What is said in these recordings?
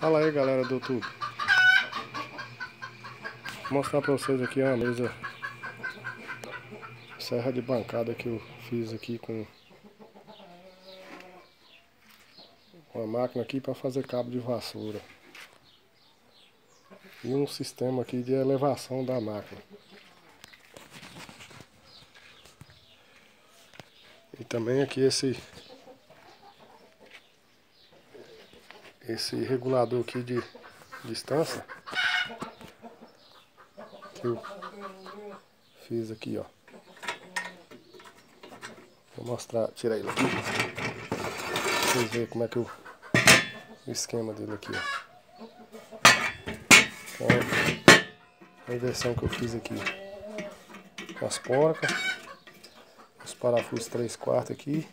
Fala aí galera do YouTube. Vou mostrar pra vocês aqui a mesa. Serra de bancada que eu fiz aqui com Uma máquina aqui para fazer cabo de vassoura. E um sistema aqui de elevação da máquina. E também aqui esse esse regulador aqui de distância que eu fiz aqui, ó. Vou mostrar, tirar ele aqui. Vocês verem como é que o, o esquema dele aqui, ó. Então, a inversão que eu fiz aqui. Com as porcas. Os parafusos 3 quartos aqui.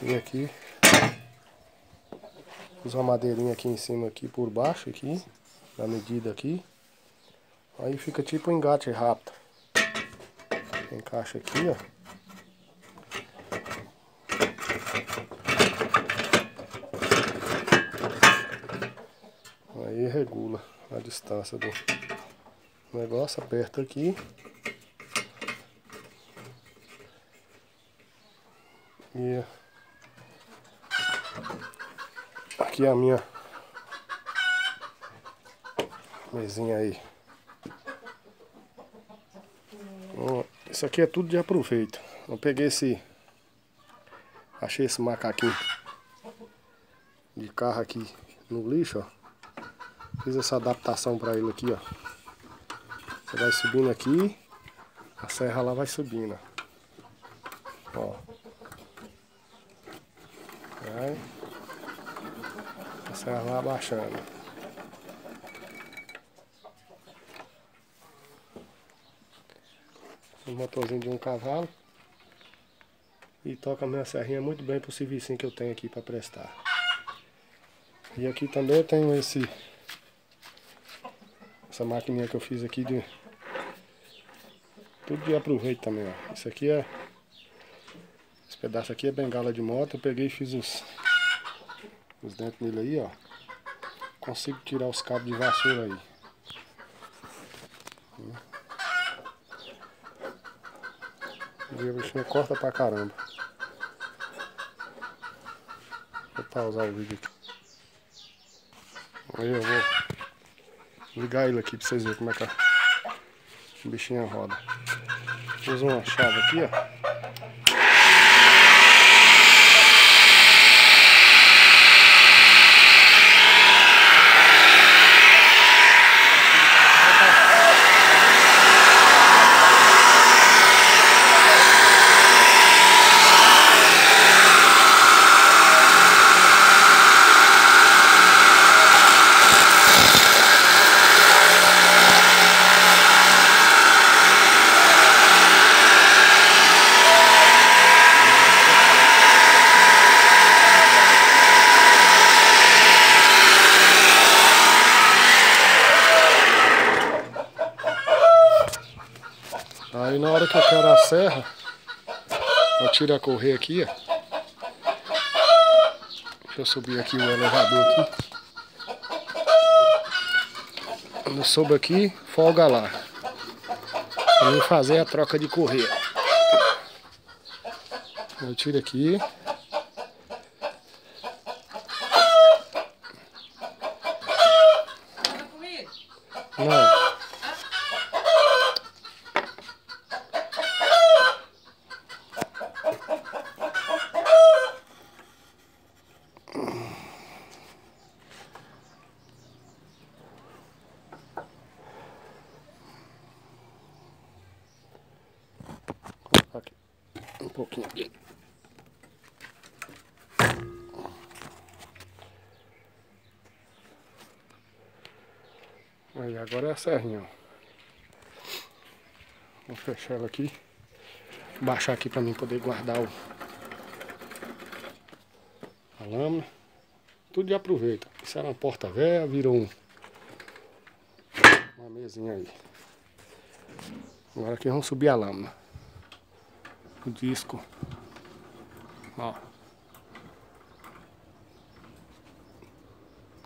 E aqui. Pus uma madeirinha aqui em cima aqui por baixo aqui Na medida aqui. Aí fica tipo um engate rápido. Encaixa aqui ó. Aí regula a distância do negócio, aperta aqui. E aqui a minha mesinha aí. Isso aqui é tudo de aproveito. Eu peguei esse. Achei esse macaquinho de carro aqui no lixo, ó. Fiz essa adaptação para ele aqui, ó. Você vai subindo aqui, a serra lá vai subindo, ó. Vai serra vai abaixando. Um motorzinho de um cavalo. E toca a minha serrinha muito bem pro serviço que eu tenho aqui para prestar. E aqui também eu tenho esse essa maquininha que eu fiz aqui de tudo de aproveito também, ó. Isso aqui é esse pedaço aqui é bengala de moto, eu peguei e fiz os os dentes dele aí, ó. Consigo tirar os cabos de vassoura aí. E a bichinha corta pra caramba. Vou pausar o vídeo aqui. Aí eu vou ligar ele aqui pra vocês verem como é que a bichinha roda. Uso uma chave aqui, ó. Aí na hora que eu quero a serra, eu tiro a correia aqui, ó. Deixa eu subir aqui o elevador aqui. Quando soube aqui, folga lá. Vou fazer a troca de correia. Eu tiro aqui. Não. aqui um pouquinho aqui. Aí agora é a serrinha. Vou fechar ela aqui. Baixar aqui para mim poder guardar o a lâmina. Tudo de aproveita. Isso era uma porta velha, virou um, uma mesinha aí. Agora aqui vamos subir a lâmina o disco. Ó. Tá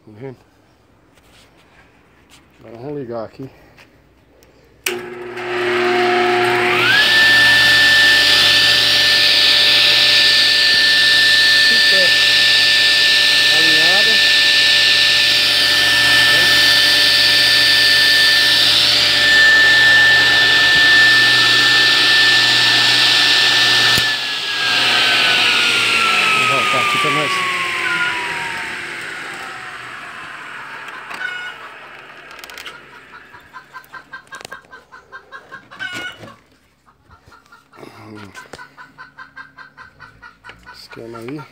vendo? Agora vamos ligar aqui. Aí.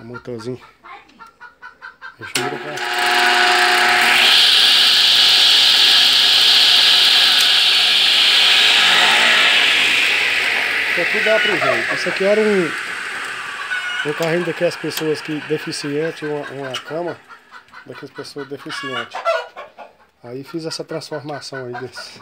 O motorzinho. Gira pra... Isso aqui dá pro jeito. Isso aqui era um, um carrinho daquelas pessoas que deficiente, uma, uma cama daquelas pessoas deficientes. Aí fiz essa transformação aí desse.